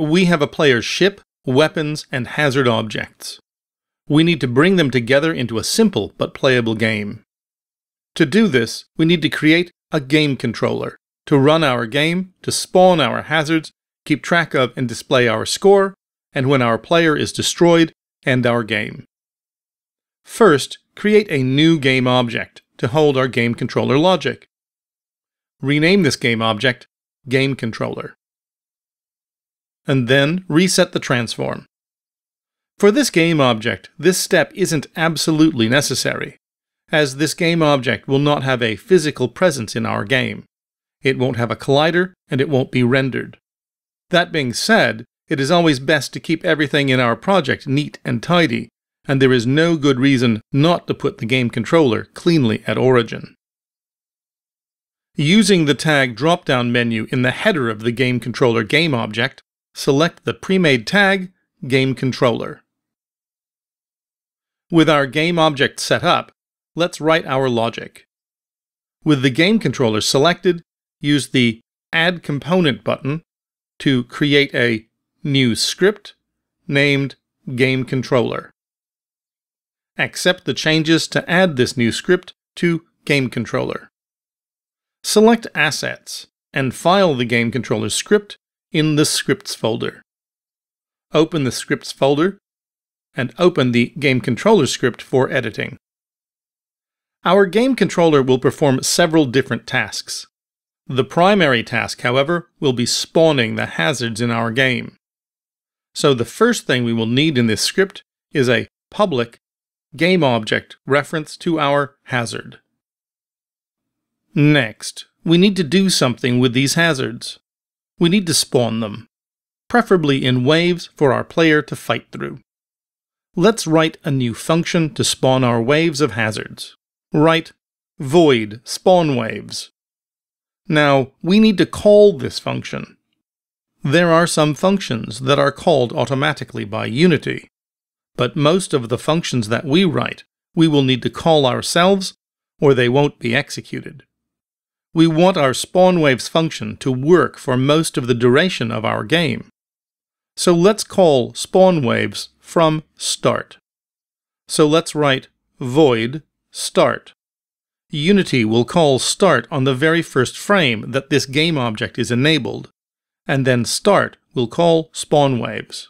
We have a player's ship, weapons, and hazard objects. We need to bring them together into a simple but playable game. To do this, we need to create a game controller to run our game, to spawn our hazards, keep track of and display our score, and when our player is destroyed, end our game. First, create a new game object to hold our game controller logic. Rename this game object Game Controller. And then reset the transform. For this game object, this step isn't absolutely necessary, as this game object will not have a physical presence in our game. It won't have a collider, and it won't be rendered. That being said, it is always best to keep everything in our project neat and tidy, and there is no good reason not to put the game controller cleanly at origin. Using the tag drop-down menu in the header of the game controller game object, select the pre-made tag Game Controller. With our game object set up, let's write our logic. With the game controller selected, use the Add Component button to create a new script named Game Controller. Accept the changes to add this new script to Game Controller. Select Assets and file the Game Controller script in the Scripts folder. Open the Scripts folder and open the Game Controller script for editing. Our Game Controller will perform several different tasks. The primary task, however, will be spawning the hazards in our game. So the first thing we will need in this script is a public game object reference to our hazard. Next, we need to do something with these hazards. We need to spawn them, preferably in waves for our player to fight through. Let's write a new function to spawn our waves of hazards. Write void spawn waves. Now, we need to call this function. There are some functions that are called automatically by Unity, but most of the functions that we write we will need to call ourselves or they won't be executed. We want our spawn waves function to work for most of the duration of our game. So let's call spawn waves from start. So let's write void start. Unity will call start on the very first frame that this game object is enabled, and then start will call spawn waves.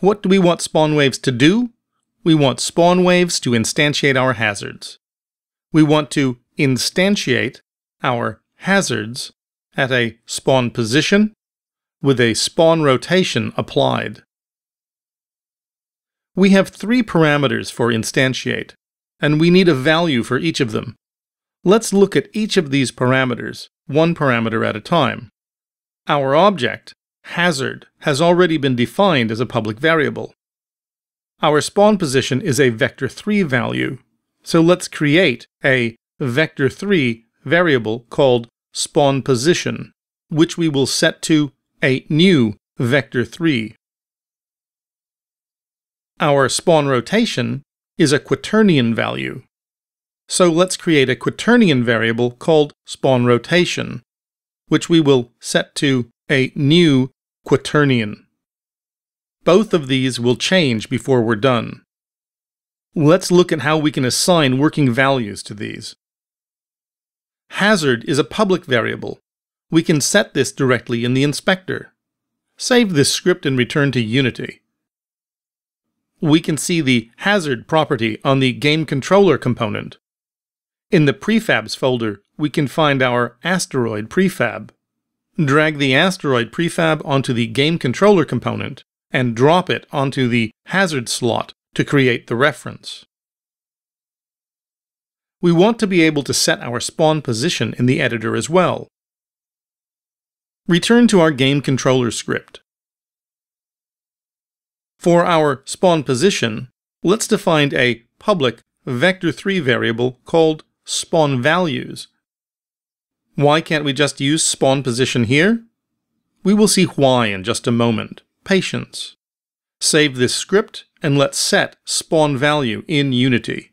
What do we want spawn waves to do? We want spawn waves to instantiate our hazards. We want to instantiate our hazards at a spawn position with a spawn rotation applied. We have three parameters for instantiate, and we need a value for each of them. Let's look at each of these parameters, one parameter at a time. Our object, hazard, has already been defined as a public variable. Our spawn position is a vector3 value, so let's create a vector3 variable called spawn position, which we will set to a new vector3. Our spawn rotation is a quaternion value. So let's create a quaternion variable called spawn rotation, which we will set to a new quaternion. Both of these will change before we're done. Let's look at how we can assign working values to these. Hazard is a public variable. We can set this directly in the inspector. Save this script and return to Unity. We can see the hazard property on the game controller component. In the prefabs folder, we can find our asteroid prefab. Drag the asteroid prefab onto the game controller component and drop it onto the hazard slot to create the reference. We want to be able to set our spawn position in the editor as well. Return to our game controller script. For our spawn position, let's define a public vector3 variable called spawn values. Why can't we just use spawn position here? We will see why in just a moment. Patience. Save this script and let's set spawn value in Unity.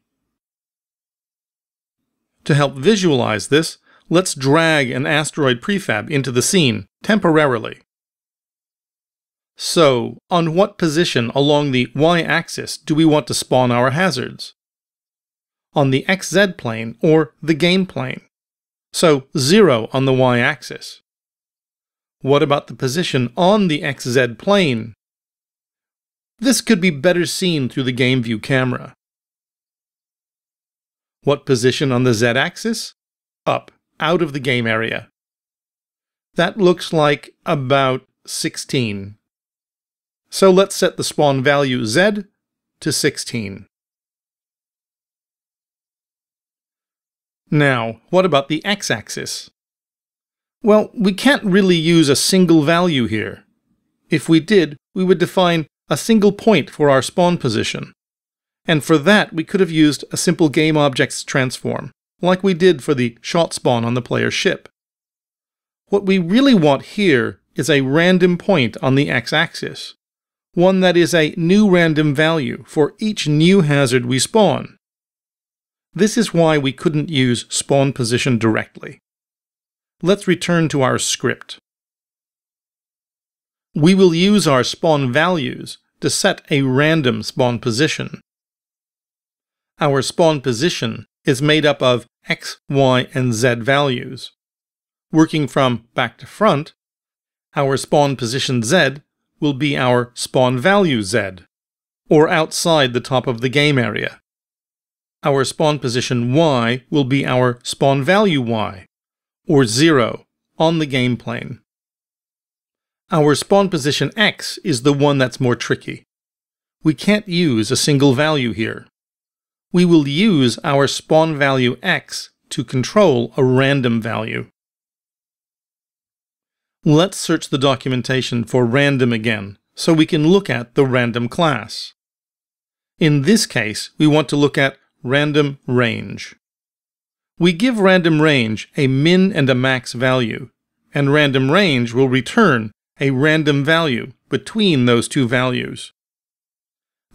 To help visualize this, let's drag an asteroid prefab into the scene temporarily. So, on what position along the y-axis do we want to spawn our hazards? On the xz plane or the game plane? So, 0 on the y-axis. What about the position on the xz plane? This could be better seen through the game view camera. What position on the z-axis? Up, out of the game area. That looks like about 16. So let's set the spawn value z to 16. Now, what about the x-axis? Well, we can't really use a single value here. If we did, we would define a single point for our spawn position. And for that, we could have used a simple GameObjects transform, like we did for the shot spawn on the player's ship. What we really want here is a random point on the x-axis, one that is a new random value for each new hazard we spawn. This is why we couldn't use spawn position directly. Let's return to our script. We will use our spawn values to set a random spawn position. Our spawn position is made up of x, y, and z values. Working from back to front, our spawn position z will be our spawn value z, or outside the top of the game area. Our spawn position y will be our spawn value y, or 0, on the game plane. Our spawn position x is the one that's more tricky. We can't use a single value here. We will use our spawn value x to control a random value. Let's search the documentation for random again, so we can look at the random class. In this case, we want to look at random range. We give random range a min and a max value, and random range will return a random value between those two values.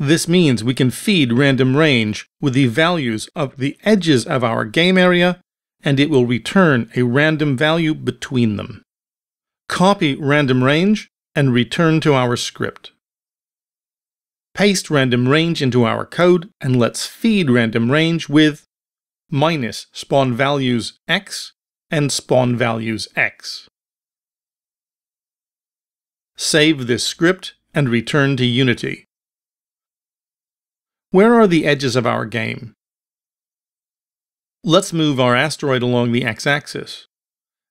This means we can feed random range with the values of the edges of our game area, and it will return a random value between them copy random range, and return to our script. Paste random range into our code, and let's feed random range with minus spawn values x and spawn values x. Save this script and return to Unity. Where are the edges of our game? Let's move our asteroid along the x-axis.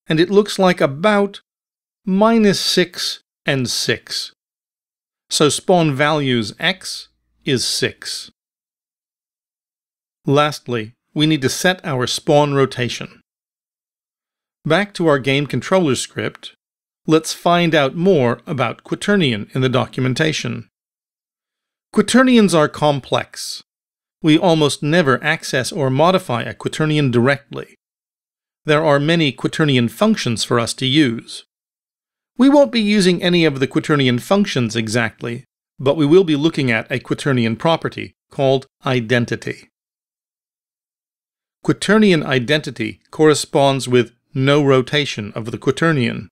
And it looks like about minus 6 and 6. So spawn values x is 6. Lastly, we need to set our spawn rotation. Back to our game controller script, let's find out more about quaternion in the documentation. Quaternions are complex. We almost never access or modify a quaternion directly. There are many quaternion functions for us to use. We won't be using any of the quaternion functions exactly, but we will be looking at a quaternion property called identity. Quaternion identity corresponds with no rotation of the quaternion.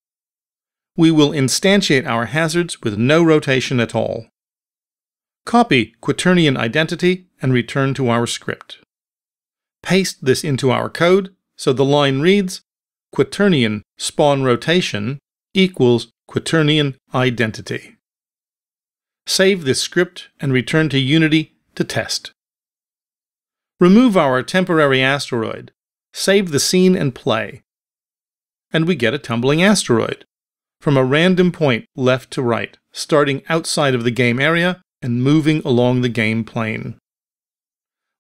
We will instantiate our hazards with no rotation at all. Copy quaternion identity and return to our script. Paste this into our code so the line reads quaternion spawn rotation equals quaternion identity. Save this script and return to Unity to test. Remove our temporary asteroid, save the scene and play. And we get a tumbling asteroid from a random point left to right, starting outside of the game area and moving along the game plane.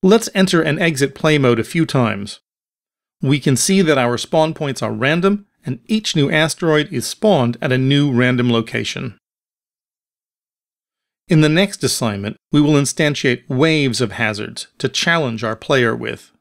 Let's enter and exit play mode a few times. We can see that our spawn points are random and each new asteroid is spawned at a new random location. In the next assignment, we will instantiate waves of hazards to challenge our player with.